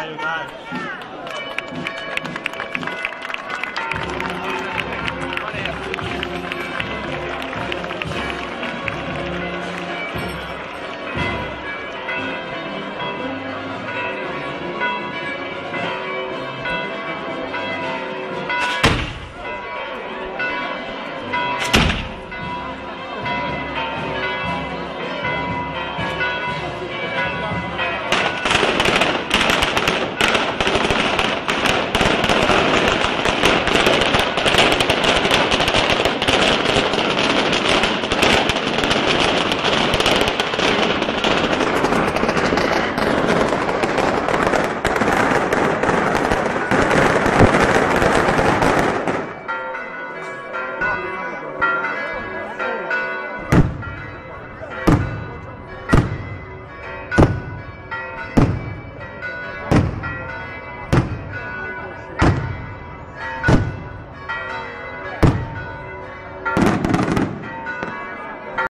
Vai, vai.